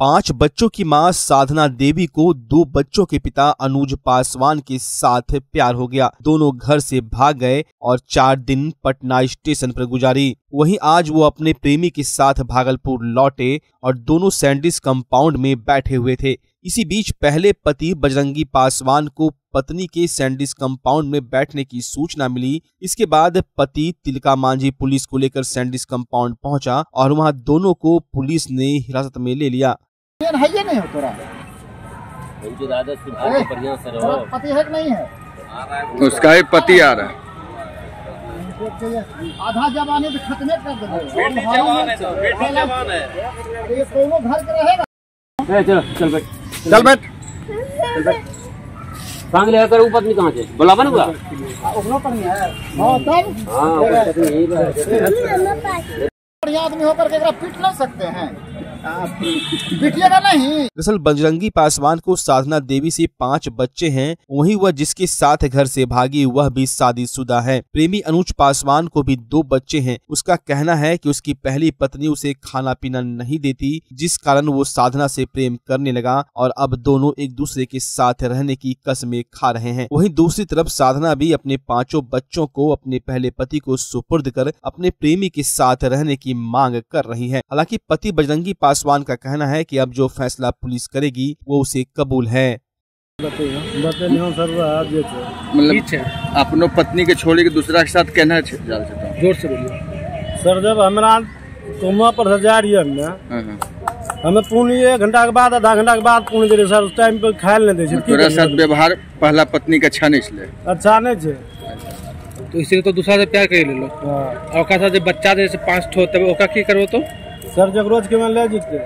पाँच बच्चों की माँ साधना देवी को दो बच्चों के पिता अनुज पासवान के साथ प्यार हो गया। दोनों घर से भाग गए और चार दिन पटना स्टेशन पर गुजारी। वहीं आज वो अपने प्रेमी के साथ भागलपुर लौटे और दोनों सैंडिस कंपाउंड में बैठे हुए थे। इसी बीच पहले पति बजरंगी पासवान को पत्नी के सैंडिस कंपाउंड में बैठने की सूचना मिली। इसके बाद पति तिलका मांझी पुलिस को लेकर सैंडिस कंपाउंड पहुँचा और वहाँ दोनों को पुलिस ने हिरासत में ले लिया। है ये नहीं हो तोरा? पति है कि नहीं है? उसका ही पति आ रहा है। आधा जवानी तो खत्मे कर देंगे। बेटी जवान है तो बेटी जवान है। तो ये दोनों घर के रहेगा? ए, चलो चल बैठ। चल बैठ। सांग ले कर ऊपर नहीं कहाँ से? बुलावा ना बुला। ओकरो पर नहीं है। हाँ तब हाँ। बढ़िया आदमी होकर के एकरा पीट नहीं सकते हैं। आ, पीटिएगा नहीं। दरअसल बजरंगी पासवान को साधना देवी से पाँच बच्चे हैं वहीं वह जिसके साथ घर से भागी वह भी शादीशुदा है। प्रेमी अनुज पासवान को भी दो बच्चे हैं। उसका कहना है कि उसकी पहली पत्नी उसे खाना पीना नहीं देती जिस कारण वो साधना से प्रेम करने लगा और अब दोनों एक दूसरे के साथ रहने की कसमें खा रहे हैं। वहीं दूसरी तरफ़ साधना भी अपने पाँचों बच्चों को अपने पहले पति को सुपुर्द कर अपने प्रेमी के साथ रहने की मांग कर रही है। हालाँकि पति बजरंगी पासवान का कहना है कि अब जो फैसला पुलिस करेगी वो उसे कबूल है। मतलब अपनो पत्नी के छोड़ी के दूसरा के साथ छै ज़ोर से बोलिए सर जब हमरा तुम पर जा रही है ना हाँ, हाँ। हमें पूर्ण एक घंटा के बाद आधा घंटा के बाद पूर्ण दे रहे सर उस टाइम पे खाए नहीं दे छै। की तोरा साथ व्यवहार पहला पत्नी के अच्छा नहीं छले। अच्छा नहीं छै। तो इसी तो दूसरा से प्यार कर ले लो हाँ। और ओकरा साथ बच्चा जैसे पाँच ठो तब ओकरा की करबो तो? सर जकरोज के में ले जीते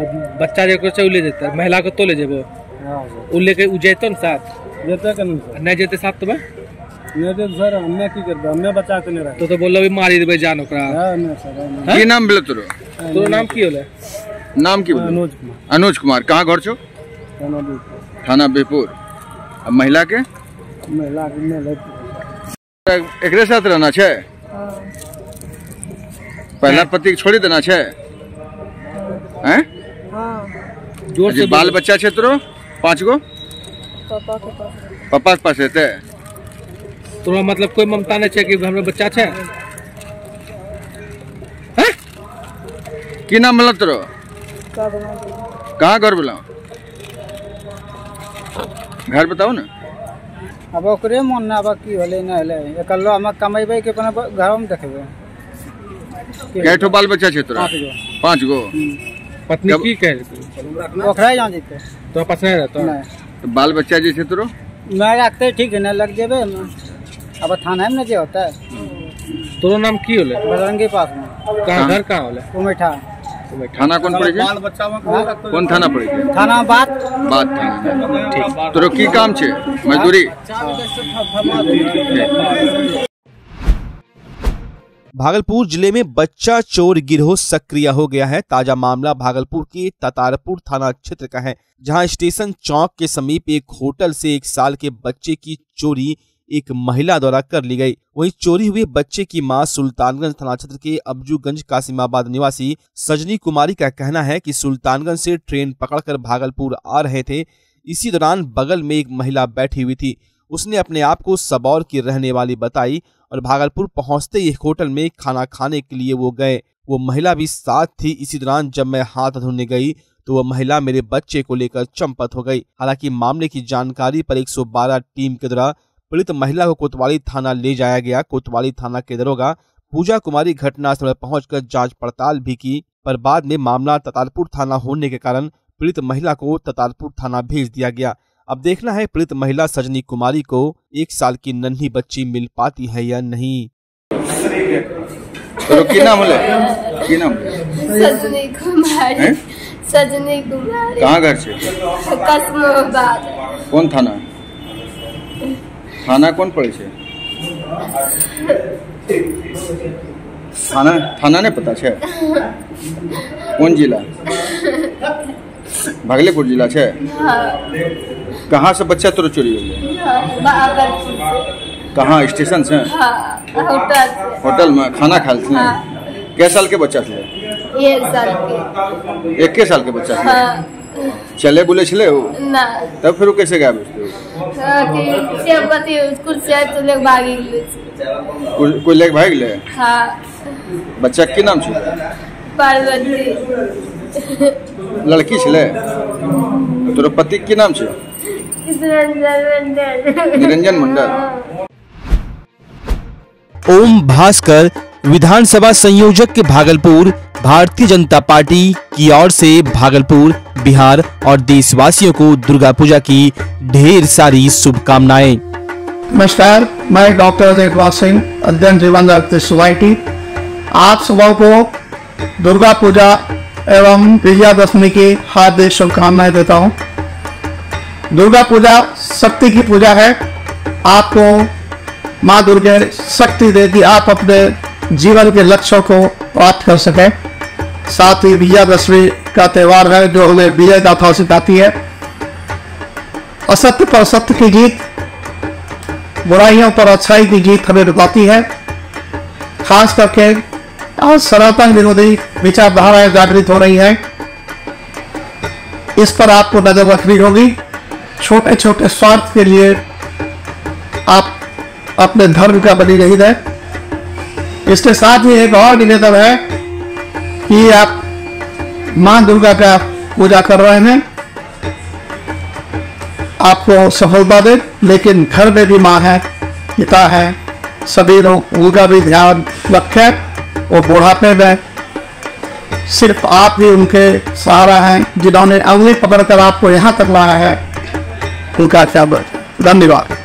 अब बच्चा जे से उ ले जेते महिला को तो ले जेबो हाँ उ लेके उ जेतो न साथ? जेते के नहीं जेते साथ तो बा? नहीं दे सर हमें की करबे हमें बचा के नहीं रखे तो तो बोललो भी मारी देबे जान ओकरा। हाँ नहीं सर हाँ। की नाम भेलो तोरो? तोर नाम की होले नाम की अनुज कुमार। अनुज कुमार। कहाँ घर छो? थाना दी थाना बेपुर। अब महिला के? महिला के में ले एकरे साथ रहना छै? पहला पति छोड़ी देना छै? हैं? ज़ोर जे से बाल बच्चा छै तोरो? पाँच गो? पापा के पास। हेते तोरा मतलब कोई ममता नहीं छै कि हमरा बच्चा छै? की नाम भेलो तोरो? कहाँ घर भेलो घर बताओ ना। अब ओकरे मोन ना अब की होले ना होले। एकल्लो हम कमेबै के अपन घर में देखबै? कै ठो बाल बच्चा छै तोरा? पाँच गो। पाँच गो। पत्नी की जेतै तोरा पास रहता नहीं। तो बाल बच्चा जे छै तोरो मैं रखते ठीक है ना लग जेबै हम अब थाना में ना जे होता तोरो नाम की होले? बजरंगी पास में। कहाँ घर कहाँ होले? उमेठा। थाना कौन पड़े छै कौन थाना पड़े थाना बात। बात थाना ठीक। तोरो की काम छै? मजदूरी? भागलपुर ज़िले में बच्चा चोर गिरोह सक्रिय हो गया है। ताज़ा मामला भागलपुर के ततारपुर थाना क्षेत्र का है, जहाँ स्टेशन चौक के समीप एक होटल से एक साल के बच्चे की चोरी एक महिला द्वारा कर ली गई। वहीं चोरी हुए बच्चे की माँ सुल्तानगंज थाना क्षेत्र के अब्जूगंज कासिमाबाद निवासी सजनी कुमारी का कहना है कि सुल्तानगंज से ट्रेन पकड़कर भागलपुर आ रहे थे। इसी दौरान बगल में एक महिला बैठी हुई थी। उसने अपने आप को सबौर की रहने वाली बताई और भागलपुर पहुँचते ही होटल में खाना खाने के लिए वो गए। वो महिला भी साथ थी। इसी दौरान जब मैं हाथ धोने गई तो वह महिला मेरे बच्चे को लेकर चंपत हो गई। हालाँकि मामले की जानकारी पर 112 टीम के द्वारा पीड़ित महिला को कोतवाली थाना ले जाया गया। कोतवाली थाना के दरोगा पूजा कुमारी घटनास्थल पर पहुंचकर जाँच पड़ताल भी की, पर बाद में मामला ततालपुर थाना होने के कारण पीड़ित महिला को ततालपुर थाना भेज दिया गया। अब देखना है पीड़ित महिला सजनी कुमारी को एक साल की नन्ही बच्ची मिल पाती है या नहीं। तोरो की नाम की नाम? सजनी कुमारी। सजनी कुमारी। कहाँ घर कसमाबाद कौन थाना? थाना कौन पड़े छै? थाना थाना नहीं पता छै? कौन जिला? भागलपुर जिला छै। कहाँ से बच्चा तोरो चोरी हो गया कहाँ स्टेशन से? हाँ होटल में खाना खाल थे हाँ। कै साल के बच्चा थे एक साल के एक के साल के बच्चा? हाँ। चले बोले छले हो ना। तब फिर वो कैसे गया हाँ, स्कूल से तो लोग भागी कोई लेके भाग हाँ। बच्चा के नाम छे पार्वती। लड़की छले? तोर पति के नाम छे निरंजन मंडल। ओम भास्कर विधानसभा संयोजक के भागलपुर भारतीय जनता पार्टी की ओर से भागलपुर बिहार और देशवासियों को दुर्गा पूजा की ढेर सारी शुभकामनाएँ। नमस्कार मैं डॉक्टर देवपाल सिंह अध्ययन जीवन सोसाइटी। आज सुबह को दुर्गा पूजा एवं विजयादशमी की हार्दिक शुभकामनाएँ देता हूँ। दुर्गा पूजा शक्ति की पूजा है। आपको माँ दुर्गा शक्ति दे देगी आप अपने जीवन के लक्ष्यों को प्राप्त कर सकें। साथ ही विजयादशमी का त्यौहार है जो हमें विजय गाथा सिखाती है। असत्य पर सत्य की जीत, बुराइयों पर अच्छाई की जीत हमें बताती है। खास करके आज सनातन विरोधी विचारधाराएँ जागृत हो रही है। इस पर आपको नज़र रखनी होगी। छोटे छोटे स्वार्थ के लिए आप अपने धर्म का बनी नहीं रहे इसके साथ ही एक और निवेदन है कि आप माँ दुर्गा का पूजा कर रहे हैं। आपको सफलता दे, लेकिन घर में भी माँ है, पिता है, सभी लोग उनका भी ध्यान रखें। और बुढ़ापे में सिर्फ़ आप ही उनके सहारा हैं जिन्होंने अगली पकड़ कर आपको यहाँ तक लाया है। उनका क्या धन्यवाद।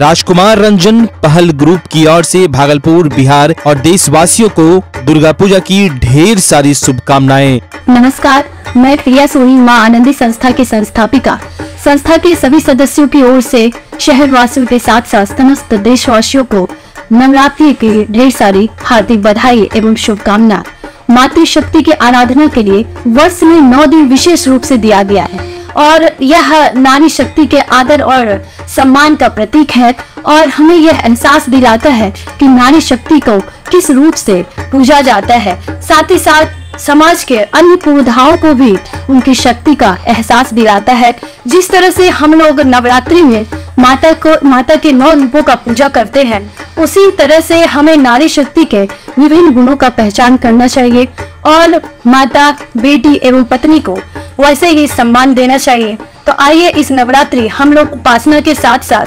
राजकुमार रंजन पहल ग्रुप की ओर से भागलपुर बिहार और देशवासियों को दुर्गा पूजा की ढेर सारी शुभकामनाएँ। नमस्कार मैं प्रिया सोनी माँ आनंदी संस्था की संस्थापिका। संस्था के सभी सदस्यों की ओर से शहरवासियों के साथ साथ समस्त देशवासियों को नवरात्रि की ढेर सारी हार्दिक बधाई एवं शुभकामना। मातृशक्ति की आराधना के लिए वर्ष में नौ दिन विशेष रूप से दिया गया है। और यह नारी शक्ति के आदर और सम्मान का प्रतीक है और हमें यह एहसास दिलाता है कि नारी शक्ति को किस रूप से पूजा जाता है। साथ ही साथ समाज के अन्य पूर्वधाओं को भी उनकी शक्ति का एहसास दिलाता है। जिस तरह से हम लोग नवरात्रि में माता को, माता के नौ रूपों का पूजा करते हैं। उसी तरह से हमें नारी शक्ति के विभिन्न गुणों का पहचान करना चाहिए और माता, बेटी एवं पत्नी को वैसे ही सम्मान देना चाहिए। तो आइए इस नवरात्रि हम लोग उपासना के साथ साथ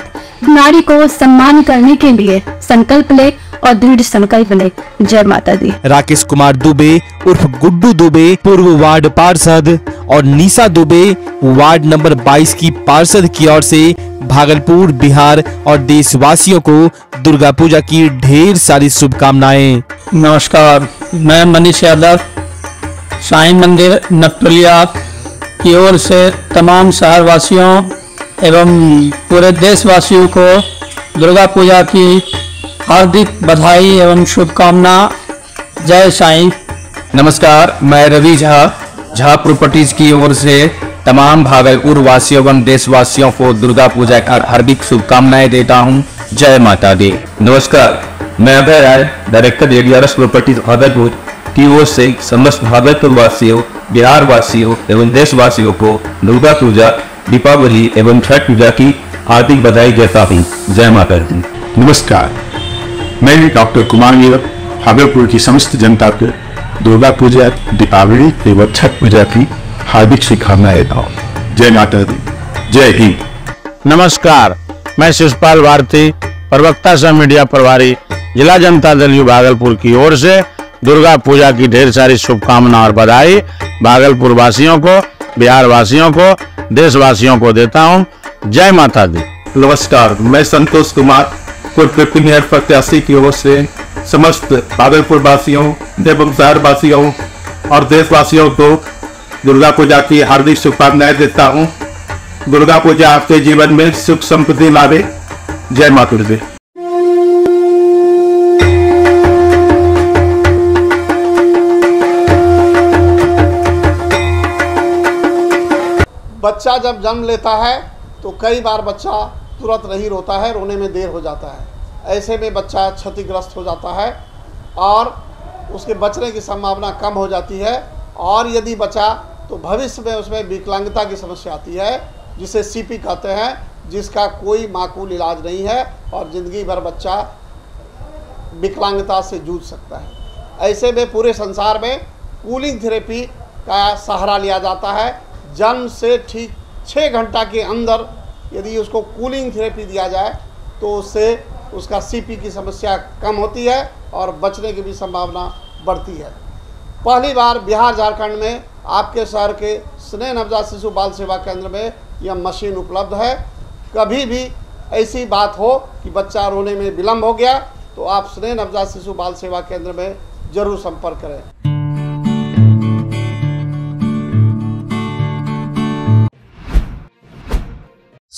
नारी को सम्मान करने के लिए संकल्प ले और दृढ़ संकल्प ले। जय माता दी। राकेश कुमार दुबे, उर्फ़ गुड्डू दुबे, पूर्व वार्ड पार्षद और निशा दुबे वार्ड नंबर 22 की पार्षद की ओर से भागलपुर बिहार और देशवासियों को दुर्गा पूजा की ढेर सारी शुभकामनाएँ। नमस्कार मैं मनीष यादव साईं मंदिर नपतलिया की ओर से तमाम शहरवासियों एवं पूरे देशवासियों को दुर्गा पूजा की हार्दिक बधाई एवं शुभकामना। जय साईं। नमस्कार मैं रवि झा झा प्रॉपर्टीज़ की ओर से तमाम भागलपुर वासियों एवं देशवासियों को दुर्गा पूजा का हार्दिक शुभकामनाएँ देता हूँ। जय माता दी। नमस्कार, मैं अभय राय डायरेक्टर एरियारस प्रॉपर्टीज़ भागलपुर की ओर से समस्त भागलपुर वासियों बिहार वासियों एवं देशवासियों को दुर्गा पूजा, दीपावली एवं छठ पूजा की हार्दिक बधाई देता हूँ। जय माता दी। नमस्कार, मैं डॉक्टर कुमार नीरव, भागलपुर की समस्त जनता को दुर्गा पूजा दीपावली एवं छठ पूजा की हार्दिक शुभकामनाएँ जय माता दी। जय हिंद। नमस्कार मैं शिषपाल भारती प्रवक्ता सह मीडिया प्रभारी जिला जनता दल यू भागलपुर की ओर से दुर्गा पूजा की ढेर सारी शुभकामना और बधाई भागलपुर वासियों को बिहार वासियों को देशवासियों को देता हूँ। जय माता दी। नमस्कार मैं संतोष कुमार प्रत्याशी की ओर से समस्त भागलपुर वासियों एवं शहर वासियों और देशवासियों को दुर्गा पूजा की हार्दिक शुभकामनाएँ देता हूँ। दुर्गा पूजा आपके जीवन में सुख समृद्धि लावे। जय माता दी बच्चा जब जन्म लेता है तो कई बार बच्चा तुरंत नहीं रोता है, रोने में देर हो जाता है। ऐसे में बच्चा क्षतिग्रस्त हो जाता है और उसके बचने की संभावना कम हो जाती है। और यदि बचा तो भविष्य में उसमें विकलांगता की समस्या आती है, जिसे सीपी कहते हैं, जिसका कोई माकूल इलाज नहीं है और ज़िंदगी भर बच्चा विकलांगता से जूझ सकता है। ऐसे में पूरे संसार में कूलिंग थेरेपी का सहारा लिया जाता है। जन्म से ठीक छः घंटा के अंदर यदि उसको कूलिंग थेरेपी दिया जाए तो उससे उसका सीपी की समस्या कम होती है और बचने की भी संभावना बढ़ती है। पहली बार बिहार झारखंड में आपके शहर के स्नेह नवजात शिशु बाल सेवा केंद्र में यह मशीन उपलब्ध है। कभी भी ऐसी बात हो कि बच्चा रोने में विलम्ब हो गया तो आप स्नेह नवजात शिशु बाल सेवा केंद्र में ज़रूर संपर्क करें।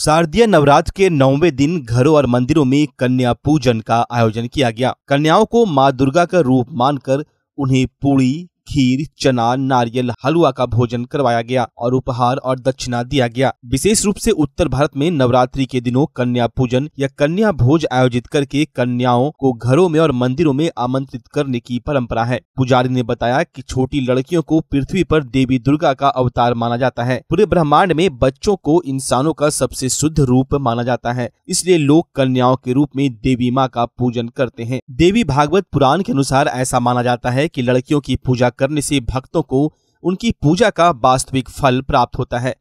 शारदीय नवरात्र के नौवे दिन घरों और मंदिरों में कन्या पूजन का आयोजन किया गया। कन्याओं को माँ दुर्गा का रूप मानकर उन्हें पूड़ी खीर, चना, नारियल, हलवा का भोजन करवाया गया और उपहार और दक्षिणा दिया गया। विशेष रूप से उत्तर भारत में नवरात्रि के दिनों कन्या पूजन या कन्या भोज आयोजित करके कन्याओं को घरों में और मंदिरों में आमंत्रित करने की परंपरा है। पुजारी ने बताया कि छोटी लड़कियों को पृथ्वी पर देवी दुर्गा का अवतार माना जाता है। पूरे ब्रह्मांड में बच्चों को इंसानों का सबसे शुद्ध रूप माना जाता है, इसलिए लोग कन्याओं के रूप में देवी माँ का पूजन करते हैं। देवी भागवत पुराण के अनुसार ऐसा माना जाता है की लड़कियों की पूजा करने से भक्तों को उनकी पूजा का वास्तविक फल प्राप्त होता है।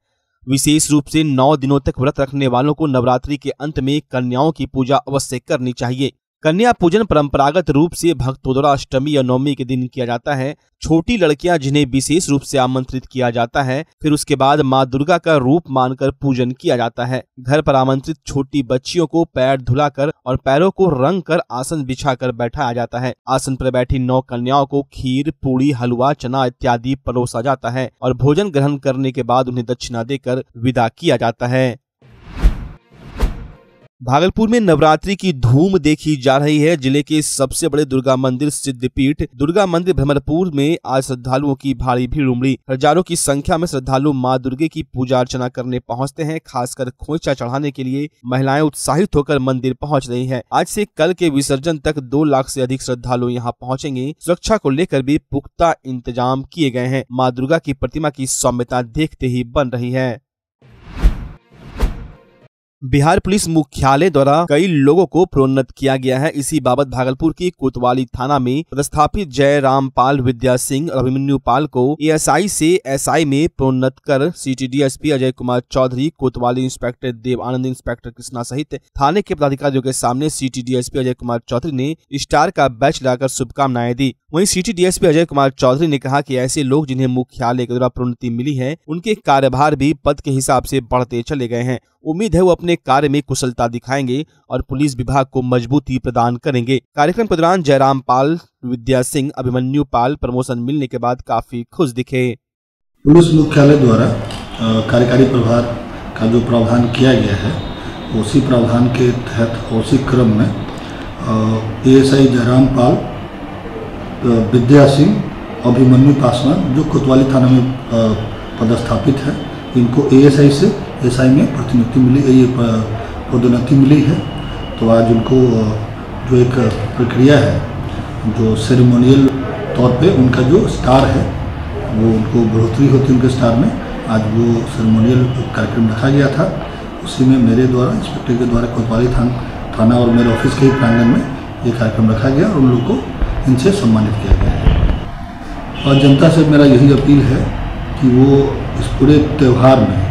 विशेष रूप से नौ दिनों तक व्रत रखने वालों को नवरात्रि के अंत में कन्याओं की पूजा अवश्य करनी चाहिए। कन्या पूजन परंपरागत रूप से भक्तों द्वारा अष्टमी या नवमी के दिन किया जाता है। छोटी लड़कियाँ जिन्हें विशेष रूप से आमंत्रित किया जाता है, फिर उसके बाद माँ दुर्गा का रूप मानकर पूजन किया जाता है। घर पर आमंत्रित छोटी बच्चियों को पैर धुलाकर और पैरों को रंग कर आसन बिछा कर बैठाया जाता है। आसन पर बैठी नौ कन्याओं को खीर, पूड़ी, हलवा, चना इत्यादि परोसा जाता है और भोजन ग्रहण करने के बाद उन्हें दक्षिणा देकर विदा किया जाता है। भागलपुर में नवरात्रि की धूम देखी जा रही है। ज़िले के सबसे बड़े दुर्गा मंदिर सिद्धपीठ, दुर्गा मंदिर भ्रमरपुर में आज श्रद्धालुओं की भारी भीड़ उमड़ी। हज़ारों की संख्या में श्रद्धालु माँ दुर्गे की पूजा अर्चना करने पहुँचते हैं, खासकर खोइचा चढ़ाने के लिए। महिलाएँ उत्साहित होकर मंदिर पहुँच रही हैं। आज से कल के विसर्जन तक दो लाख से अधिक श्रद्धालु यहाँ पहुँचेंगे। सुरक्षा को लेकर भी पुख्ता इंतज़ाम किए गए हैं। माँ दुर्गा की प्रतिमा की सौम्यता देखते ही बन रही है। बिहार पुलिस मुख्यालय द्वारा कई लोगों को प्रोन्नत किया गया है। इसी बाबत भागलपुर की कोतवाली थाना में पदस्थापित जय राम पाल, विद्या सिंह और अभिमन्यु पाल को एएसआई से एसआई में प्रोन्नत कर सिटी डीएसपी अजय कुमार चौधरी, कोतवाली इंस्पेक्टर देव आनंद इंस्पेक्टर कृष्णा सहित थाने के पदाधिकारियों के सामने सिटी डीएसपी अजय कुमार चौधरी ने स्टार का बैच लगाकर शुभकामनाएँ दी। वहीं सिटी डीएसपी अजय कुमार चौधरी ने कहा कि ऐसे लोग जिन्हें मुख्यालय के द्वारा प्रोन्नति मिली है, उनके कार्यभार भी पद के हिसाब से बढ़ते चले गए हैं। उम्मीद है वो अपने कार्य में कुशलता दिखाएँगे और पुलिस विभाग को मजबूती प्रदान करेंगे। कार्यक्रम के दौरान जयराम पाल, विद्या सिंह, अभिमन्यु पाल, प्रमोशन मिलने के बाद काफ़ी खुश दिखे। पुलिस मुख्यालय द्वारा कार्यकारी प्रभार का जो प्रावधान किया गया है, उसी प्रावधान के तहत, उसी क्रम में एस आई जयराम पाल विद्या सिंह, अभिमन्यु पासवान, जो कोतवाली थाना में पदस्थापित है, इनको एएसआई से एसआई में प्रतिनियुक्ति मिली, ये पदोन्नति मिली है। तो आज उनको जो एक प्रक्रिया है, जो सेरेमोनियल तौर पे उनका जो स्टार है, वो उनको बढ़ोतरी होती है उनके स्टार में। आज वो सेरेमोनियल कार्यक्रम रखा गया था। उसी में मेरे द्वारा इंस्पेक्टर के द्वारा कोतवाली थान, थाना और मेरे ऑफ़िस के ही प्रांगण में ये कार्यक्रम रखा गया और उन लोग को इनसे सम्मानित किया गया है। और जनता से मेरा यही अपील है कि वो इस पूरे त्यौहार में